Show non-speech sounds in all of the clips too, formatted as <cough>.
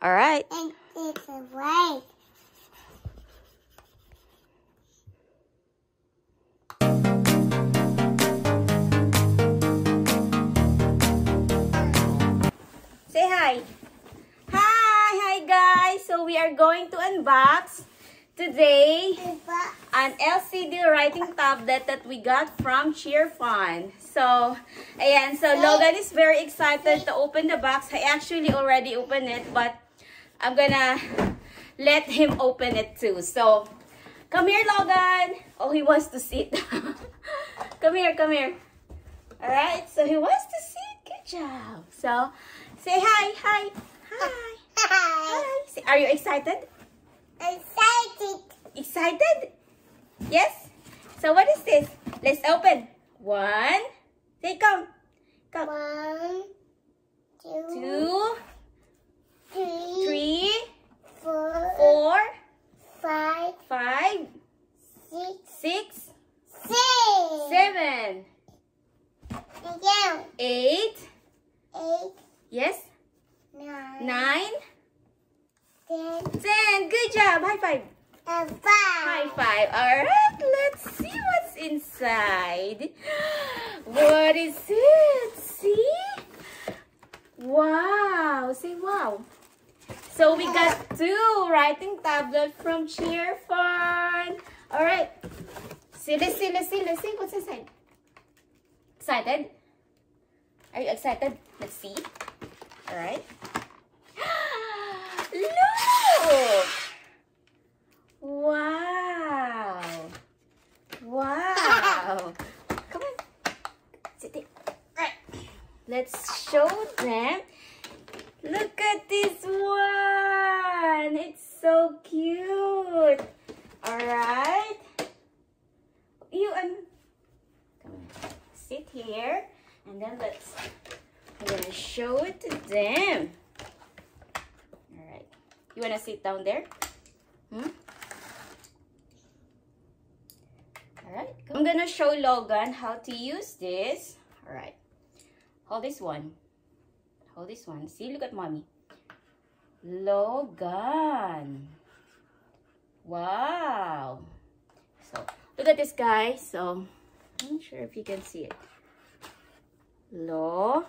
All right. And it's white. Say hi. Hi, hi guys. So we are going to unbox today an LCD writing tablet that we got from Cheerfun. So, ayan. So Logan is very excited to open the box. I actually already opened it, but I'm gonna let him open it too. So, come here, Logan. Oh, he wants to sit. <laughs> come here, come here. All right. So he wants to sit. Good job. So, say hi, hi, hi, Hi. <laughs> hi. Are you excited? Excited. Excited? Yes? So what is this? Let's open. One. Say. One, two, Two, three, three, four, four, five, five, six, six, six. seven, Again. eight, Eight, yes, nine, nine, ten, ten. Good job. High five. and five. High five. All right, let's see what's inside. <gasps> What is it? See? Wow. Say wow. So we got two writing tablets from Cheerfun. All right. See, let's see, let's see, let's see what's inside. Excited? Are you excited? Let's see. All right. <gasps> Look! Wow! Wow! Come on. Sit there. Right. Let's show them. Look at this one. It's so cute. Alright. You and come. Sit here. And then let's I'm gonna show it to them. Alright. You wanna sit down there? Hmm? Alright. I'm gonna show Logan how to use this. Alright. Hold this one. Hold this one. See, look at mommy. Logan. Wow. So, look at this guy. So, I'm not sure if you can see it. Lo.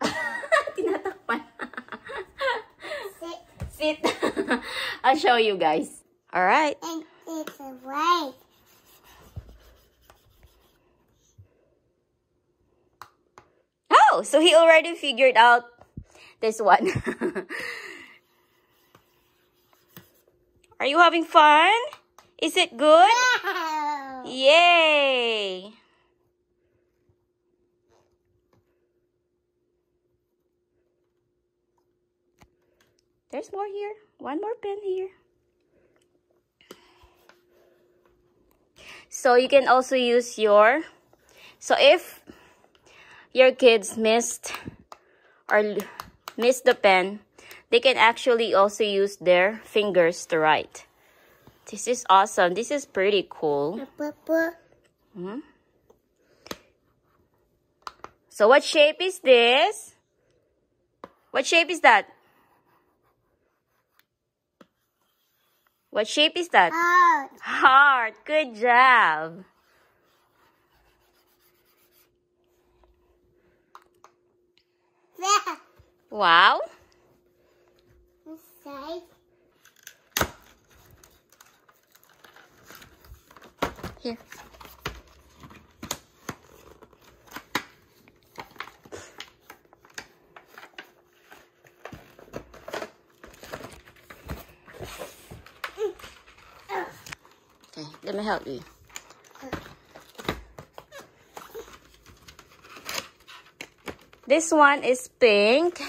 <laughs> Tinatakpan. Six, Sit. <laughs> I'll show you guys. All right. and it's a white. Oh, so he already figured out this one. <laughs> Are you having fun? Is it good? Wow. Yay! There's more here. One more pen here. So you can also use your... So if your kids missed or missed the pen, they can actually also use their fingers to write. This is awesome. This is pretty cool. Papa. Hmm? So what shape is this? What shape is that? What shape is that? Heart. Heart. Good job. Wow. Here. Okay, let me help you. This one is pink.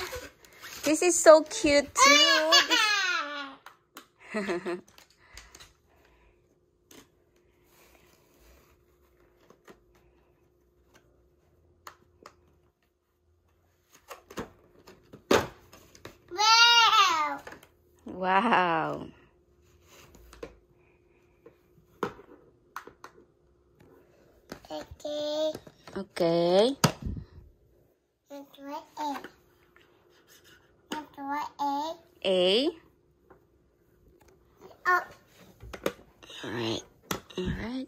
This is so cute too. This- wow. wow. Okay. Okay. Else? And A. A. Oh, All right. All right.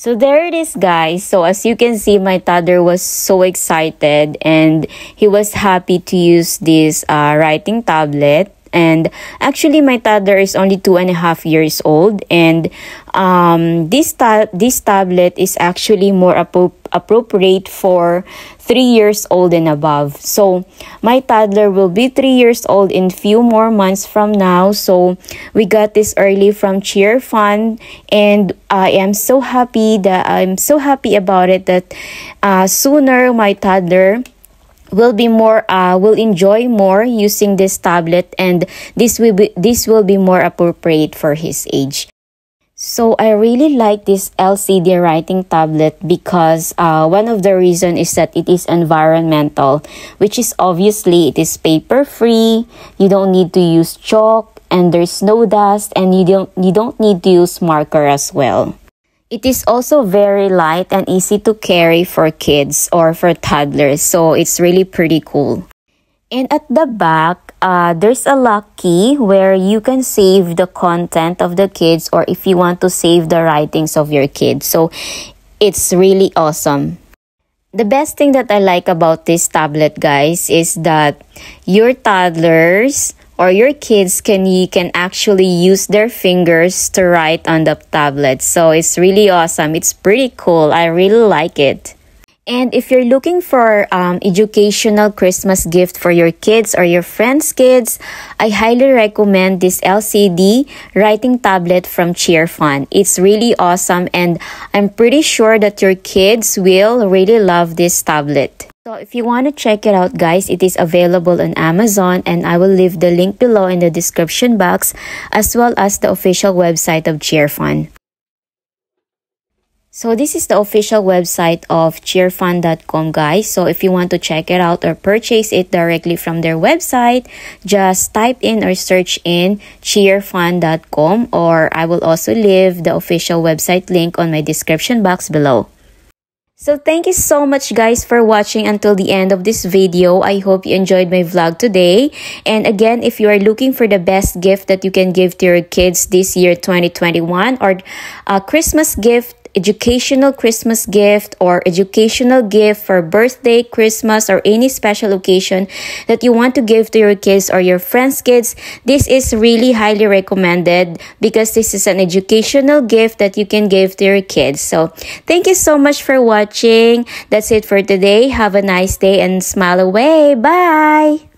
So there it is, guys. So as you can see, my toddler was so excited and he was happy to use this uh, writing tablet. And actually, my toddler is only two and a half years old, and um, this ta- this tablet is actually more appro- appropriate for three years old and above. So my toddler will be three years old in few more months from now. So we got this early from Cheerfun, and I am so happy that I'm so happy about it that uh, sooner my toddler will be more uh, will enjoy more using this tablet and this will be this will be more appropriate for his age so I really like this LCD writing tablet because uh, one of the reason is that it is environmental, which is obviously it is paper free. You don't need to use chalk and there's no dust and you don't you don't need to use marker as well. It is also very light and easy to carry for kids or for toddlers, so it's really pretty cool. And at the back, uh, there's a lock key where you can save the content of the kids or if you want to save the writings of your kids. So it's really awesome. The best thing that I like about this tablet, guys, is that your toddlers or your kids can you can actually use their fingers to write on the tablet. So it's really awesome. It's pretty cool. I really like it. And if you're looking for um, educational Christmas gift for your kids or your friends' kids, I highly recommend this LCD writing tablet from Cheerfun. It's really awesome and I'm pretty sure that your kids will really love this tablet. So if you want to check it out guys, it is available on Amazon and I will leave the link below in the description box as well as the official website of Cheerfun. So this is the official website of cheerfun.com guys. So if you want to check it out or purchase it directly from their website, just type in or search in cheerfun.com or I will also leave the official website link on my description box below. So thank you so much guys for watching until the end of this video. I hope you enjoyed my vlog today. And again, if you are looking for the best gift that you can give to your kids this year 2021 or a Christmas gift educational Christmas gift or educational gift for birthday, Christmas, or any special occasion that you want to give to your kids or your friends' kids, this is really highly recommended because this is an educational gift that you can give to your kids. So, thank you so much for watching. That's it for today. Have a nice day and smile away. Bye.